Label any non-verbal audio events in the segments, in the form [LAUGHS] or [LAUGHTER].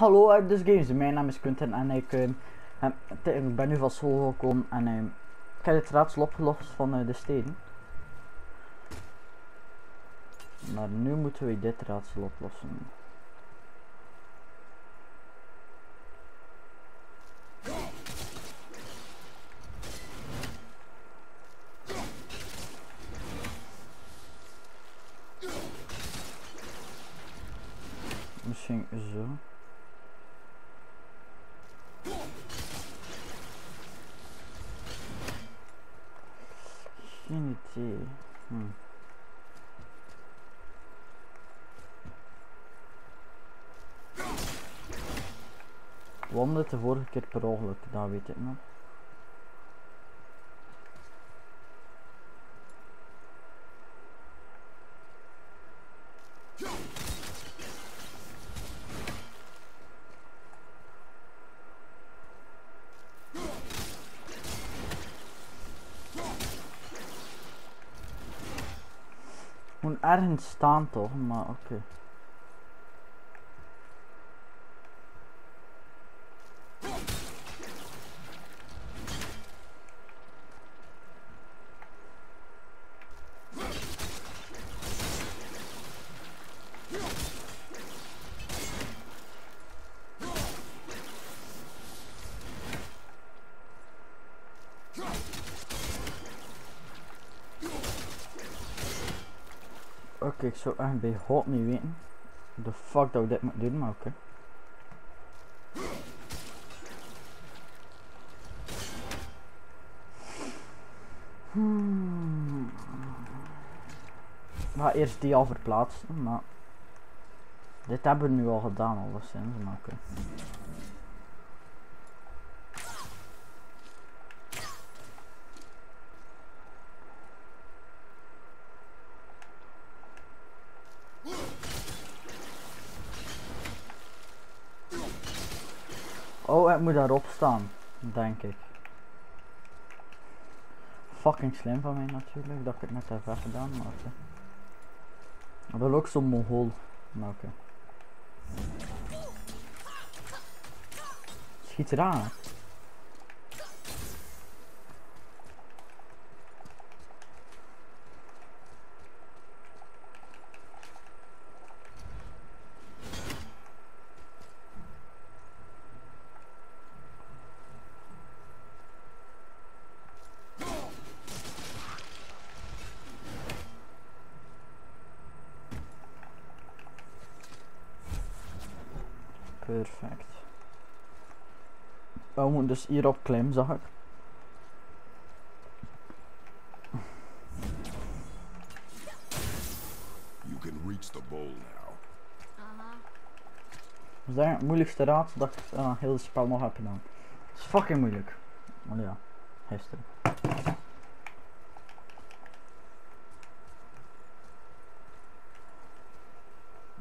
Hallo, uh, dus games. Mijn naam is Quentin en ik, heb, ik ben nu van school gekomen en uh, ik heb het raadsel opgelost van uh, de steden. Maar nu moeten we dit raadsel oplossen. Misschien zo. Geen idee. Hm. Won het de vorige keer per ongeluk, nog. Moet ergens staan toch, maar oké. Okay. Zou echt bij God niet weten. De fuck dat we dit moeten doen, maar oké. Okay. Hmm. Eerst die al verplaatsen, maar dit hebben we nu al gedaan, alleszins, maar oké. Okay. Het moet daarop staan, denk ik. Fucking slim van mij natuurlijk, dat ik het net heb gedaan, maar oké. Ik wil ook zo'n mongool, maar oké. Schiet eraan. Perfect. We moeten dus hierop klimmen, zag ik. You can reach the bowl now. Dat is het moeilijkste raad dat ik uh, heel spel nog heb gedaan. Het is fucking moeilijk. Maar ja, gisteren.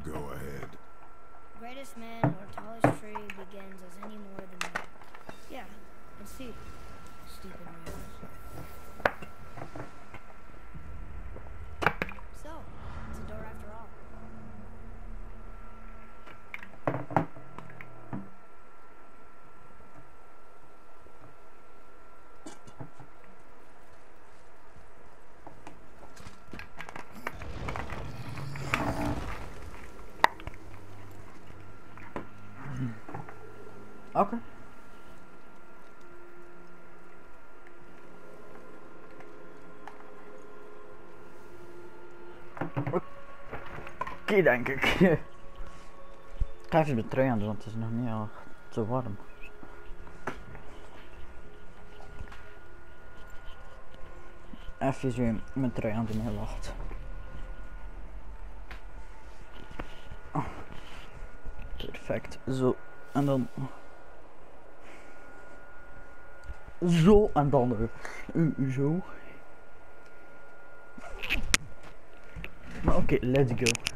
Go ahead. Greatest man or tallest tree begins as any more than me. Yeah, let's see. Stupid man. So, it's a door after all. Oké. Okay. Oké, okay, denk ik. [LAUGHS] ik ga even mijn trui aan doen, want het is nog niet al te warm. Even zo mijn trui aan doen, heel wacht. Perfect, zo. En dan zo en dan uh, zo. Maar oké, let's go.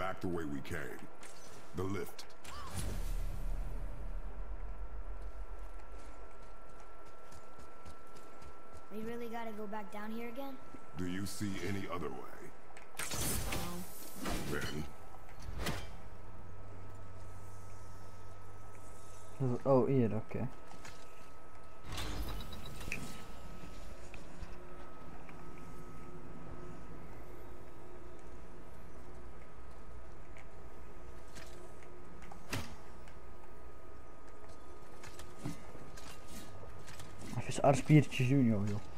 Back the way we came. The lift. We really gotta go back down here again? Do you see any other way? Then, Dus- Oh, oh hier, oké. Even Arspiertje Junior, joh. Oeh,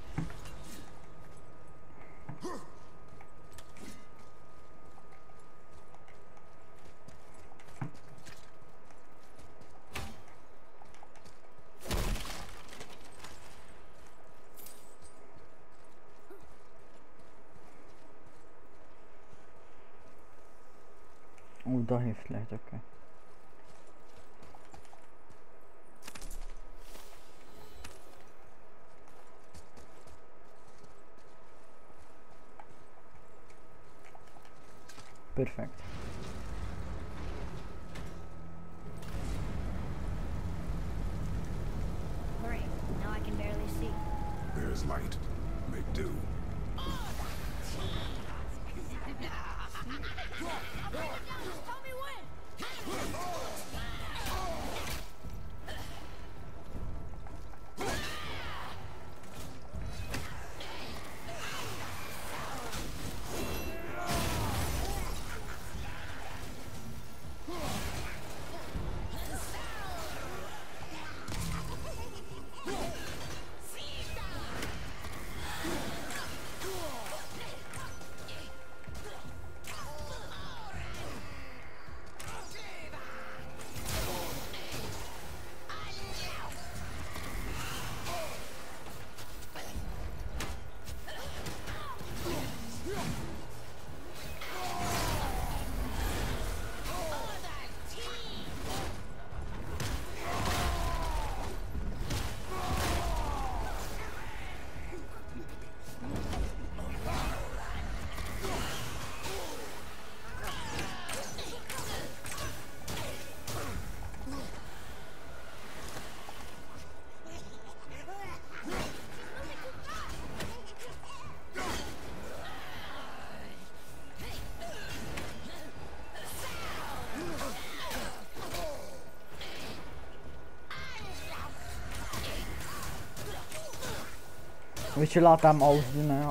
Weet je, laat hem alles doen, hè.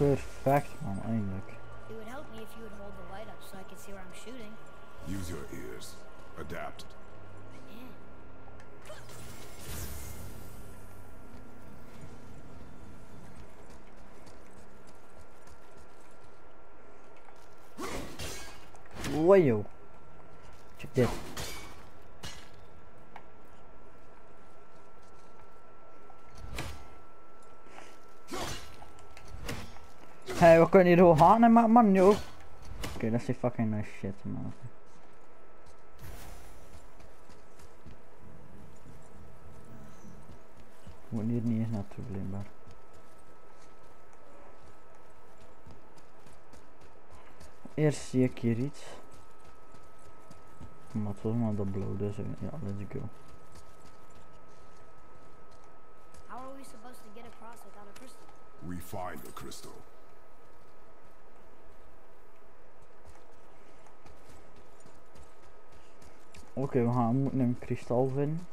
Perfect, man, eindelijk. It would help me if you would hold the light up so I could see where I'm shooting. Use your ears. Adapt. Man. Wow. Check dit. Hey, we kunnen hier door gaan, man, man, joh. Oké, dat is die fucking nice shit, man. Moet hier niet eens naartoe, blijkbaar. Eerst zie ik hier iets. Maar het was maar dat blauw, dus eh, ja, let's go. How are we supposed to get across without a crystal? We find the crystal. Oké, okay, we gaan we moeten een kristal vinden.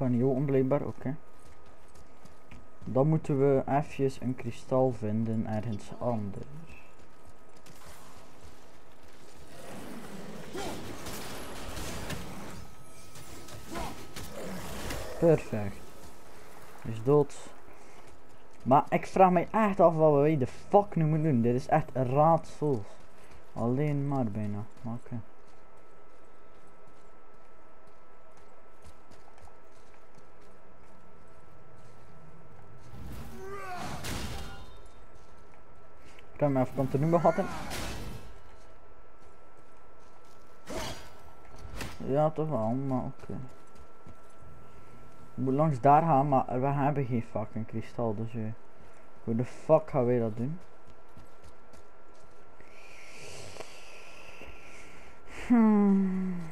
kan niet open blijkbaar, oké. Okay. Dan moeten we even een kristal vinden ergens anders. Perfect. Is dood. Maar ik vraag me echt af wat we de fuck nu moeten doen. Dit is echt raadsel. Alleen maar bijna. Oké. Heb hem even continu gehad. Ja, toch wel, maar oké. Ik moet langs daar gaan, maar we hebben geen fucking kristal, dus eh, hoe de fuck gaan wij dat doen? Hmm.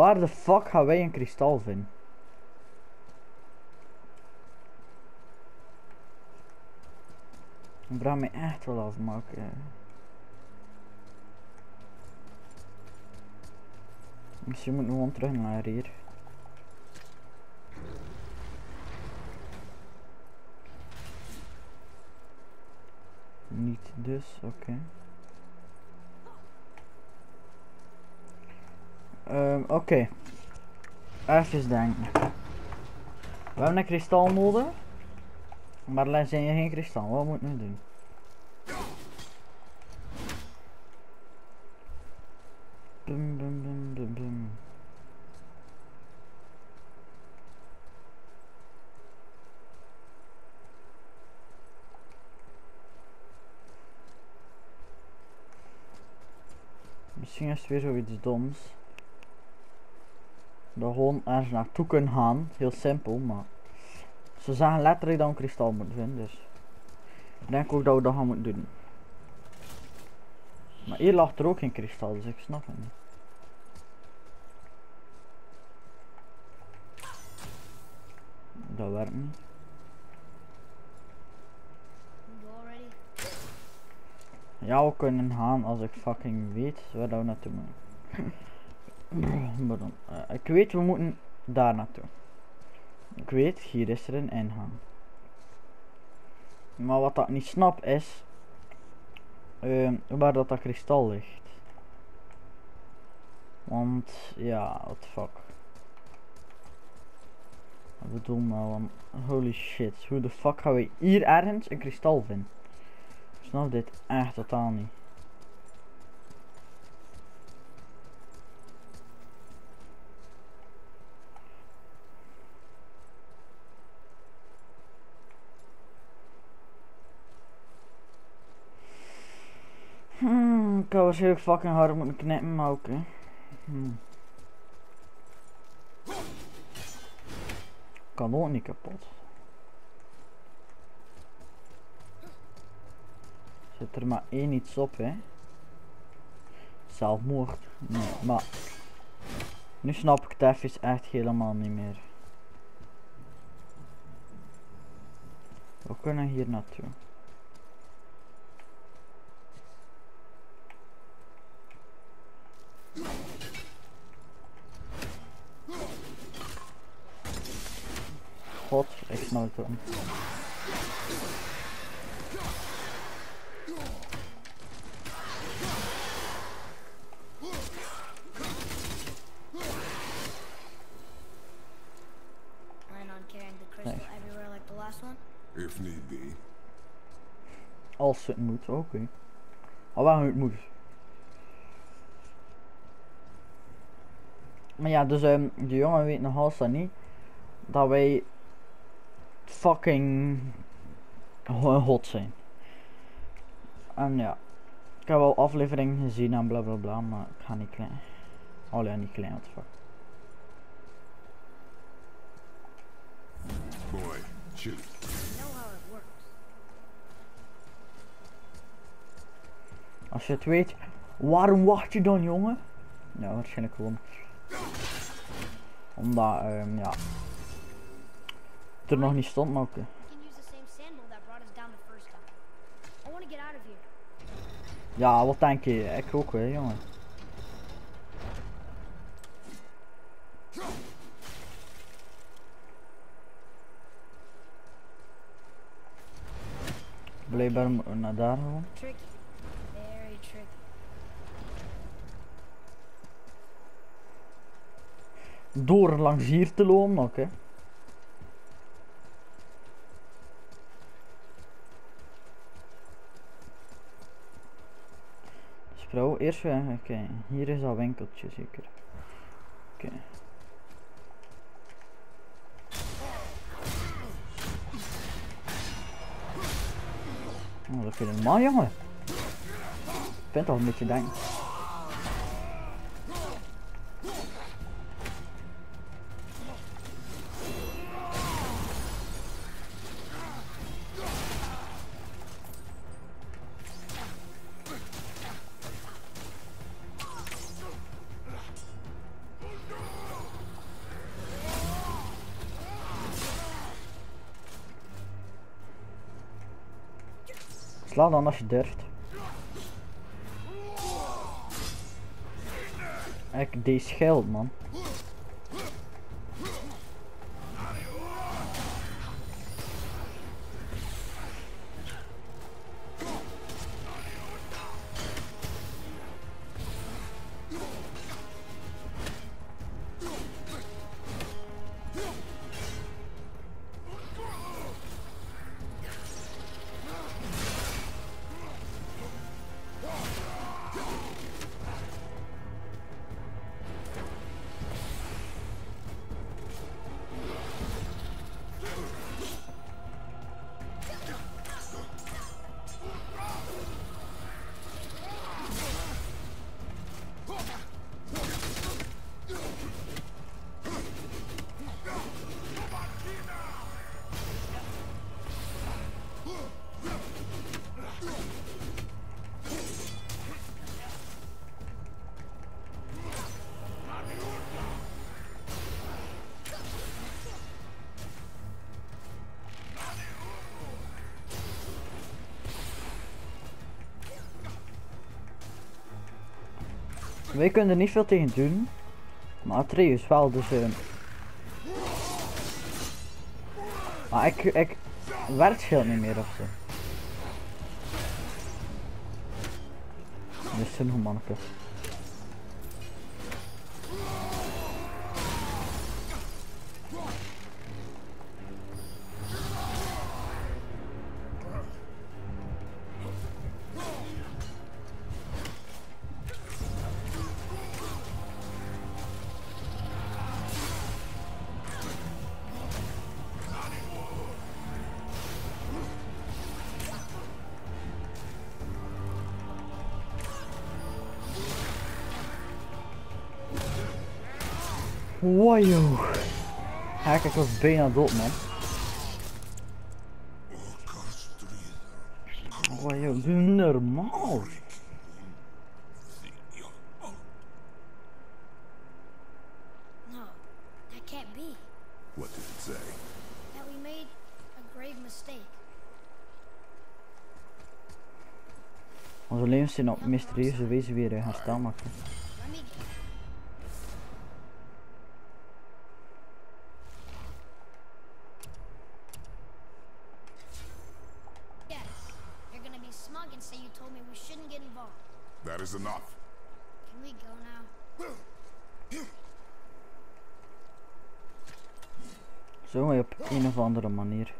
Waar de fuck gaan wij een kristal vinden? Ik vraag me echt wel af, maar oké. Misschien moeten we gewoon terug naar hier. Niet dus, oké. Ehm, oké. Even denken. We hebben een kristal nodig. Maar er zijn hier geen kristal. Wat moet ik nu doen? Bum, bum, bum, bum, bum. Misschien is het weer zoiets doms. Dat gewoon ergens naartoe kunnen gaan. Heel simpel, maar... Ze zeggen letterlijk een kristal moeten vinden, dus... Ik denk ook dat we dat gaan moeten doen. Maar hier lag er ook geen kristal, dus ik snap het niet. Dat werkt niet. Ja, we kunnen gaan als ik fucking weet waar we naartoe moeten. [LAUGHS] eh, ik weet, we moeten daar naartoe. Ik weet, hier is er een ingang. Maar wat ik niet snap is, ehm, waar dat, dat kristal ligt. Want, ja, what the fuck. Ik bedoel want, holy shit, hoe de fuck gaan we hier ergens een kristal vinden? Ik snap dit echt totaal niet. Hmm, ik had waarschijnlijk fucking hard moeten knippen, maar oké. Hmm. Kan ook niet kapot. Zit er maar één iets op, hè? Zelfmoord. Nee, maar... Nu snap ik het even echt helemaal niet meer. We kunnen hier naartoe. God, ik snap het wel. Plan on carrying the crystal Nice. everywhere like the last one? If need be. Als het moet, oké. Al waarom het moet. Maar ja, dus ehm, de jongen weet nog altijd niet dat wij fucking ho- hot zijn. En ja, ik heb al afleveringen gezien en bla bla bla, maar ik ga niet klein. Oh ja, niet klein, the fuck. Boy, shoot. Als je het weet, waarom wacht je dan, jongen? Ja, waarschijnlijk gewoon. Omdat, ehm, ja, er nog niet stond, maar oké. Ja, wat denk je? Ik ook wel, jongen. Blijkbaar naar daar gewoon. Door langs hier te lopen, oké. Eerst weer kijken. Hier is dat winkeltje zeker. Oké. Oh, dat vind ik normaal, jongen. Ik vind toch een beetje denk. Sla dan als je durft. Ik die schild man. Wij kunnen er niet veel tegen doen. Maar Atreus wel, dus... eh Maar ik, ik... Werkt schild niet meer ofzo. Is een manneke. Wow. Ja, ik was bijna dood man. Wow, doe normaal. No, that can't be. What did it say? That we made a grave mistake. Onze levens zijn op mysterieuze wijze weer eh, herstel maken. Let me get. Yes, you're gonna be smug and say you told me we shouldn't get involved. That is enough. Can we go now? Zo maar op een of andere manier.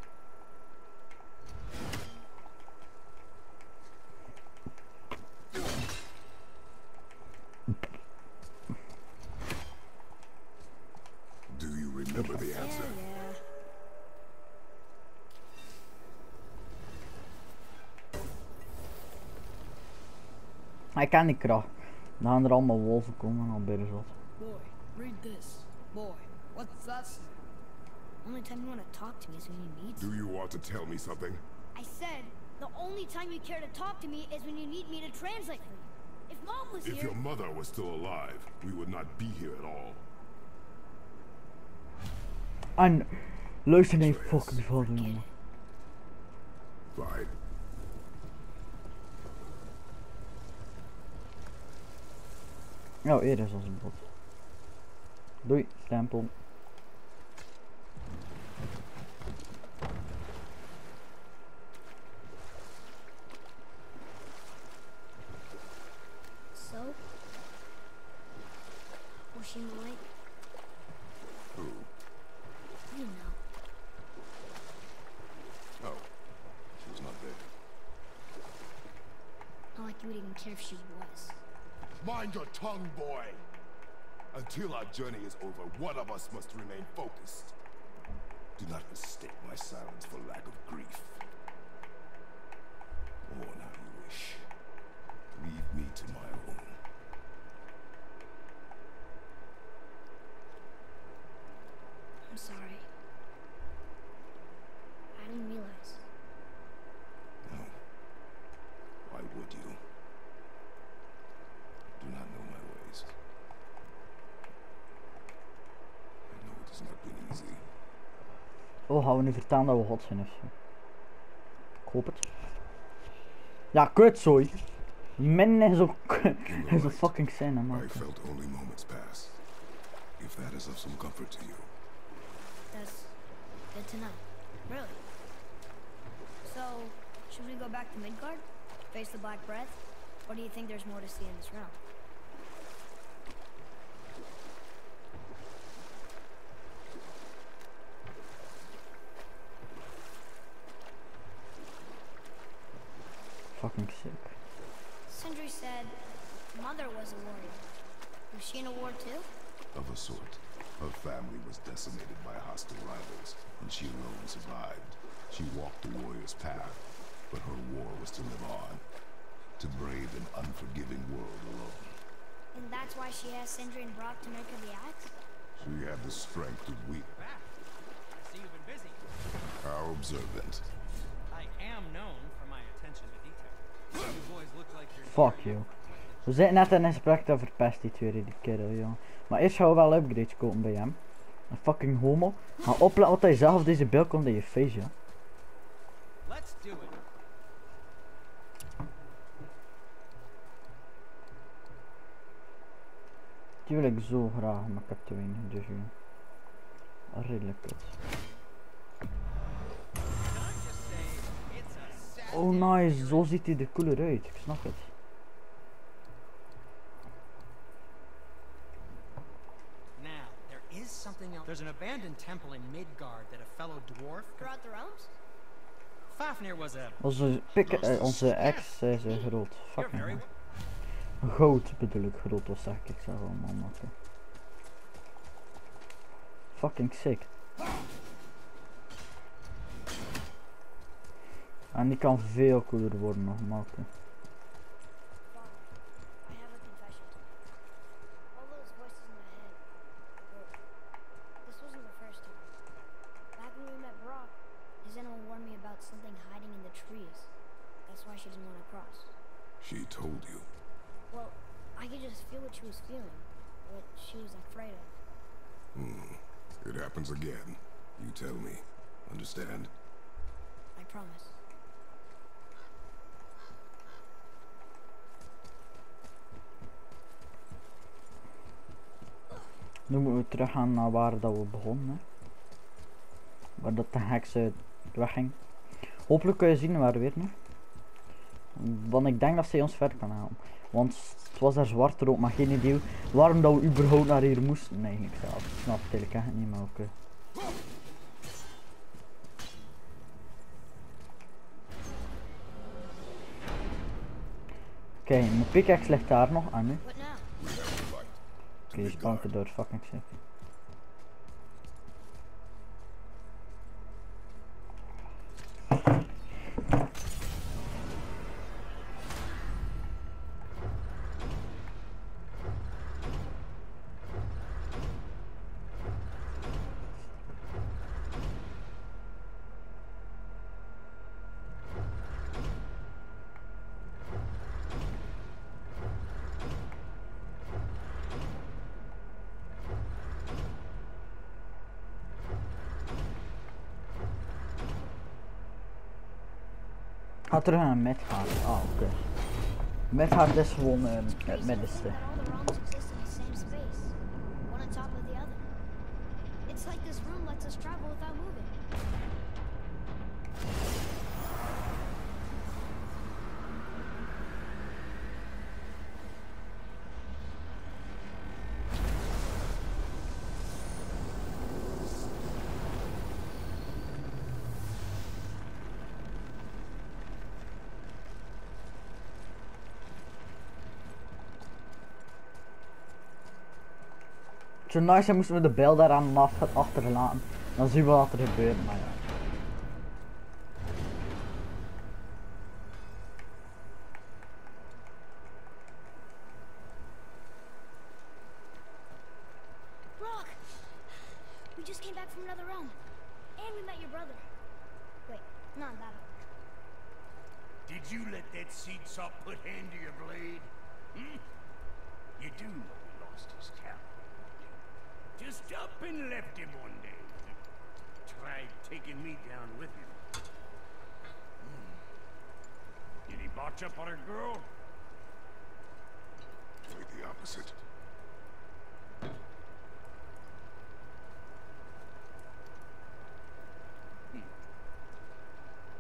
Ik ken die kracht. Dan gaan er allemaal wolven komen al bij de zot. Boy, read this. Boy, what's that? Only time you want to talk to me is when you need to. Do you want to tell me something? I said the only time you care to talk to me is when you need me to translate for you. If mom was If here, your mother was still alive, we would not be here at all. And Luister naar je fucking vader, jongen. Fine. Oh, eerder is als een bot. Doei, stempel. Tongue, boy! Until our journey is over, one of us must remain focused. Do not mistake my silence for lack of grief. Mourn how you wish. Leave me to my gaan we nu vertellen dat we hot zijn ofzo? Ik hoop het. Ja, kutzooi. Men is zo, [LAUGHS] is zo fucking zijn, hè, I man. felt only moments pass. If that is of some comfort to you. That's good to know. Really? So, should we go back to Midgard? Face the Black Breath? Or do you think there's more to see in this realm? Fucking sick. Sindri said Mother was a warrior. Was she in a war too? Of a sort. Her family was decimated by hostile rivals, and she alone survived. She walked the warrior's path, but her war was to live on. To brave an unforgiving world alone. And that's why she asked Sindri and Brock to make her the axe? She had the strength to weep. back. I see you've been busy. How observant. Fuck you. We zitten net in een gesprek dat verpest die twee die kerel, joh. Maar eerst gaan we wel upgrades kopen bij hem. Een fucking homo. Ga opletten wat hij zelf deze beeld komt in je face, ja. Let's do it. Die wil ik zo graag, maar ik heb te weinig, dus ja. Redelijk kut. Oh nice, zo ziet hij er cooler uit, ik snap het. Now, there is something else. There's an abandoned temple in Midgard that a fellow dwarf. Throughout the realms? Fafnir was a. Onze, pik, eh, onze ex is eh, groot. Fucking. Goud bedoel ik, groot was zeg ik, zeg allemaal maken. Fucking sick. En die kan veel cooler worden nog maken. Father, I have a confession to make. All those voices in my head. Well, this wasn't the first time. Back when we met Brock, his animal warned me about something hiding in the trees. That's why she didn't want to cross. She told you. Well, I could just feel what she was feeling. What she was afraid of. Hmm. It happens again. You tell me. Understand? I promise. Nu moeten we teruggaan naar waar dat we begonnen. Waar dat de heks wegging. Hopelijk kun je zien waar we weer nu. Want ik denk dat zij ons verder kan halen. Want het was daar zwart rook, maar geen idee waarom dat we überhaupt naar hier moesten. Nee. Ik snap het eigenlijk echt niet, maar oké. Oké, mijn pickaxe ligt daar nog aan nu. Oké, What now? We have to fight. Midgard. banken door, fucking sick. Ga terug naar Midgard. Ah, oké. Midgard is gewoon ehm, het Crazy middenste. that all the realms exist in the same space, one on top of the other. It's like this room lets us travel without moving. Zo nice zijn moesten we de beeld daaraan af achterlaten. Dan zien we wat er gebeurt, maar ja. Rock! We just came back from another realm. And we met your brother. Wait, not that. Did you let that seed sop put hand to your blade? Up and left him one day. Tried taking me down with him. Hmm. Did he botch up on a girl? Quite the opposite.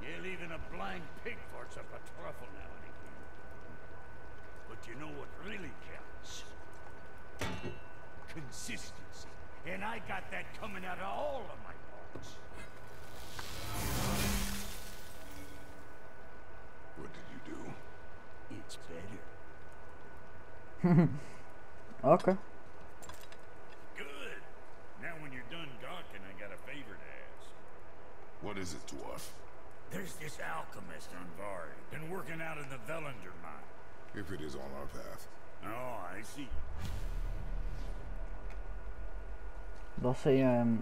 Yeah, even a blind pig up a truffle now and again. But you know what really counts? Consistency. And I got that coming out of all of my parts. What did you do? It's better. [LAUGHS] okay. Good. Now when you're done gawking, I got a favor to ask. What is it, dwarf? There's this alchemist on Vard. Been working out in the Velander mine. If it is on our path. Oh, I see. Dat is een ehm,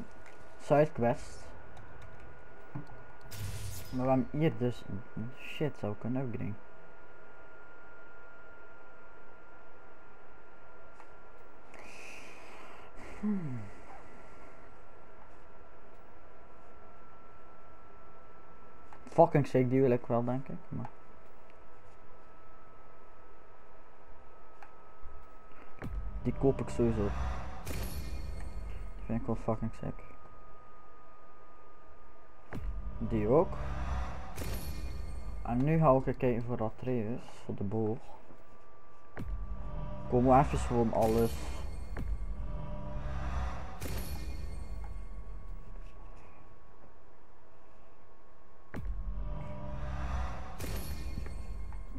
sidequest. Maar hebben hier dus shit zou kunnen upgraden. Hmm. Fucking sick, die wil ik wel denk ik. Maar... Die koop ik sowieso. Vind ik wel fucking sick. Die ook. En nu ga ik kijken voor Atreus, voor de boog. Komen we even gewoon alles.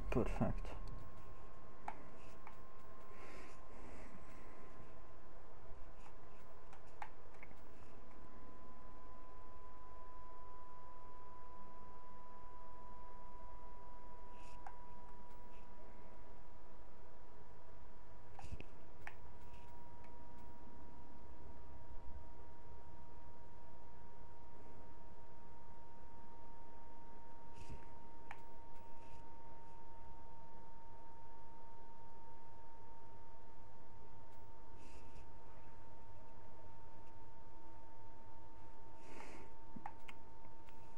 Perfect.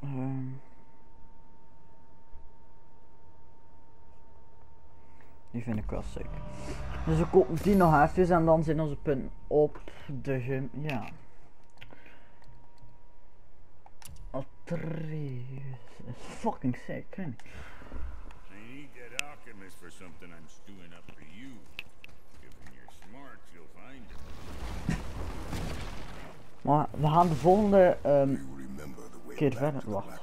Ehm. Die vind ik wel sick. Dus we kopen die nog even en dan zijn onze punten op de gym. Ja. Atreus fucking sick. I need that alchemist for something I'm stewing up for you. If when you're smart, you'll find him. Maar we gaan de volgende. way Keer verder, wacht.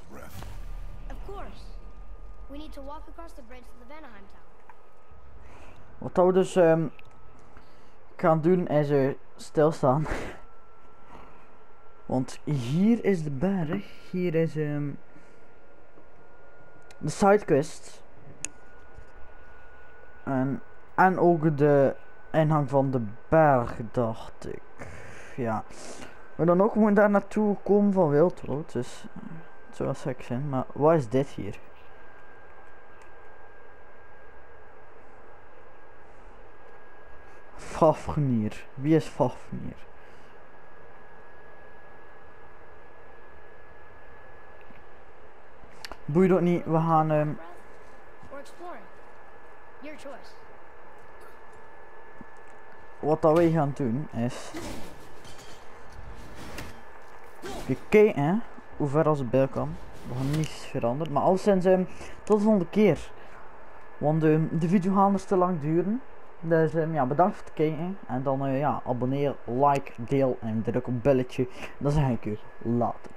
Of course. We need to walk across the bridge to the Vanaheim Tower. Wat we dus ehm, gaan doen is er stilstaan. [LAUGHS] Want hier is de berg, hier is ehm, de sidequest. En, en ook de ingang van de berg, dacht ik. Ja. Maar dan ook moet daar naartoe komen van Wildwoud, dus wel sick zijn. Maar wat is dit hier? Fafnir. Wie is Fafnir? boeit ook niet. We gaan ehm, wat dat wij gaan doen is. Je kijken hoe ver als het bij kan. We gaan niets veranderen. Maar alleszins ehm, tot de volgende keer. Want ehm, de video gaat er te lang duren. Dus ehm, ja, bedankt voor het kijken. En dan eh, ja, abonneer, like, deel en druk op belletje. Dan zeg ik u later.